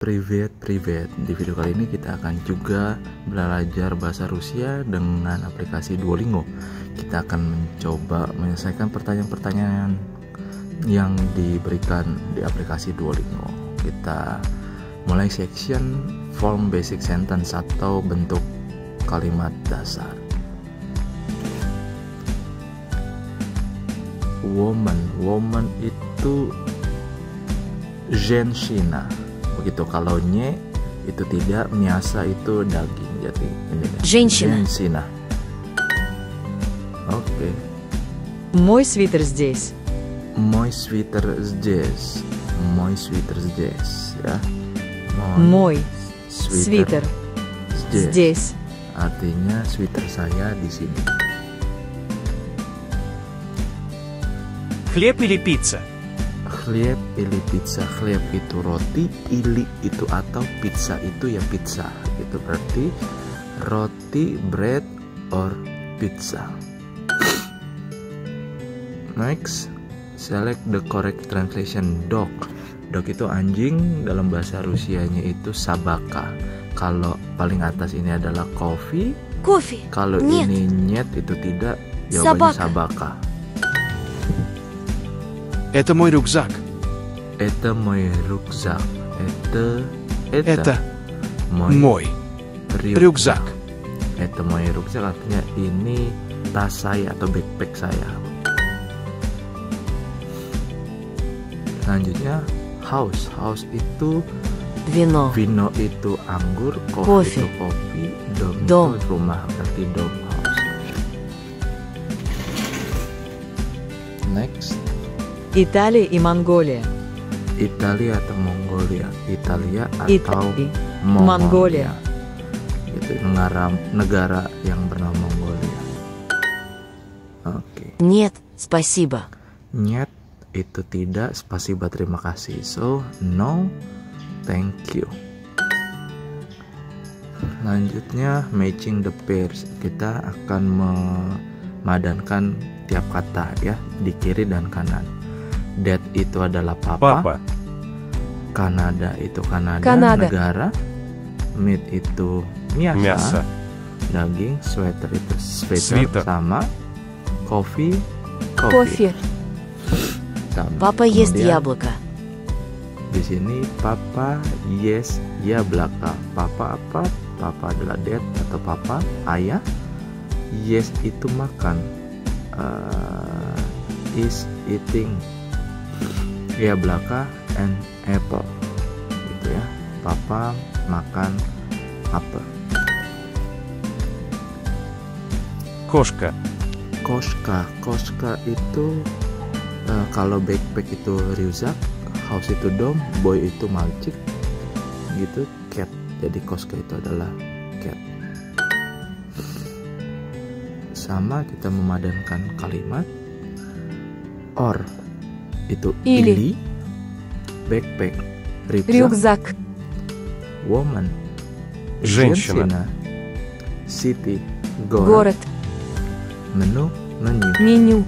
Privet, privet. Di video kali ini kita akan juga belajar bahasa Rusia dengan aplikasi Duolingo. Kita akan mencoba menyelesaikan pertanyaan-pertanyaan yang diberikan di aplikasi Duolingo. Kita mulai section form basic sentence atau bentuk kalimat dasar. Woman, woman itu женщина begitu kalau nye itu tidak miasa itu daging jadi ini Женщина. Женщина. oke Мой свитер здесь. мой свитер здесь мой свитер здесь ya Мой свитер свитер здесь. здесь. artinya sweater saya di sini Хлеб или пицца? Chlieb, pilih pizza. Chlieb itu roti, ili itu atau pizza itu ya pizza. Itu berarti roti, bread, or pizza. Next, select the correct translation dog. Dog itu anjing, dalam bahasa Rusianya itu sabaka. Kalau paling atas ini adalah coffee. Coffee. Kalau ini nyet itu tidak, jawabannya sabaka. sabaka. Это мой рюкзак. Это мой рюкзак. Это... Это мой, мой рюкзак. Это мой рюкзак artinya ini tas saya atau backpack saya. Selanjutnya house. House itu Вино. vino itu anggur, coffee Coffee. itu kopi, dom, Dom. itu rumah berarti dom house. Next. Италия и Монголия. Italia atau Mongolia Italia atau Италия. Mongolia Mongolia. itu negara negara yang bernama Mongolia oke Нет, спасибо. nyet itu tidak spasiba terima kasih so no thank you Selanjutnya matching the pairs kita akan memadankan tiap kata ya di kiri dan kanan Dad itu adalah papa, Папа. Kanada itu Kanada, Kanada. negara meat itu miasa, Мясо. daging sweater itu sweater Sweater. sama coffee coffee, Кофе. sama. Папа ест Kemudian яблоко. di sini papa yes ya belaka papa apa papa adalah dad atau papa ayah yes itu makan Uh, is eating ya belaka and apple. Gitu ya. Papa makan apel. Koska koska koska itu uh, kalau backpack itu ryuzak house itu dom boy itu malcik gitu cat. Jadi koska itu adalah cat. Sama kita memadamkan kalimat or itu Ili. ili backpack ryuzak Рюкзак. woman Женщина. city город, Город. menu menu Меню.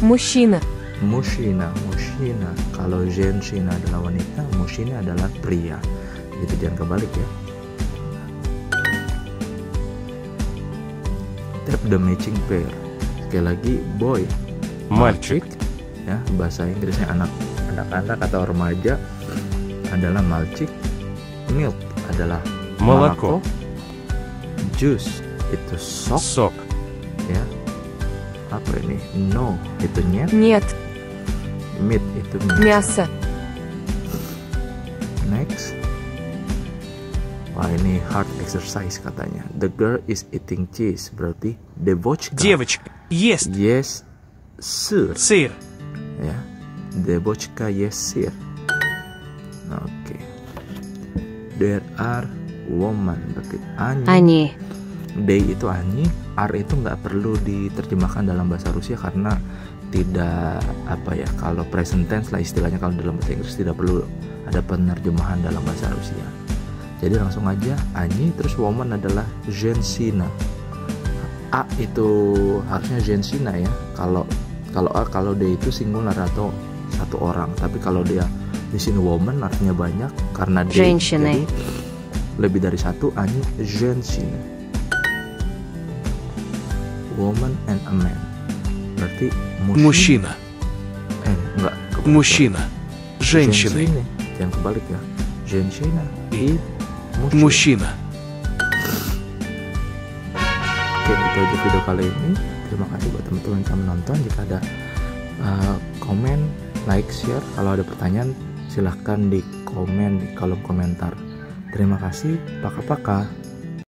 Мужчина. Mushina, mushina. Kalau женщина adalah wanita, mushina adalah pria. Jadi jangan kebalik ya. Tap the matching pair. Sekali lagi, boy, Мальчик. ya bahasa Inggrisnya anak anak-anak atau remaja adalah malcik. Milk adalah Молоко. Juice itu sok Сок. ya. Apa ini? No itu nyet. Нет. Meat itu meat. Мясо. Next. Wah ini hard exercise katanya. The girl is eating cheese berarti девочка. Девочка. Ест. Yes, сыр. Сыр. ya. Debochka yesir. Oke. Okay. there are woman berarti ani ani day itu ani r itu nggak perlu diterjemahkan dalam bahasa Rusia karena tidak apa ya kalau present tense lah istilahnya kalau dalam bahasa Inggris tidak perlu ada penerjemahan dalam bahasa Rusia. Jadi langsung aja ani terus woman adalah jensina. A itu harusnya jensina ya. Kalau kalau A kalau D itu singular atau satu orang. Tapi kalau dia di sini woman artinya banyak karena D, Женщины. jadi lebih dari satu ani женщины woman and a man berarti Мужчина. eh enggak kebalik. Мужчина. Женщины. Женщины. jangan kebalik ya женщина и мужчина. Мужчина. Oke, itu aja video kali ini. Terima kasih buat teman-teman yang menonton. Jika ada uh, komen, like, share. Kalau ada pertanyaan, silahkan di komen di kolom komentar. Terima kasih. Paka-paka.